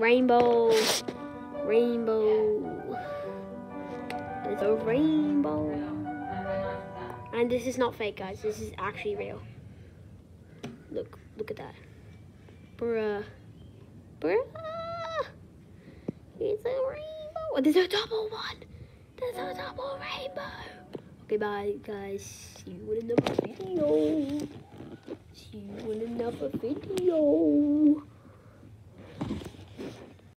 Rainbow. Rainbow. It's a rainbow. And this is not fake, guys. This is actually real. Look, look at that. Bruh. Bruh. It's a rainbow. Oh, there's a double one. There's a double rainbow. Okay, bye, guys. See you in another video. See you in another video.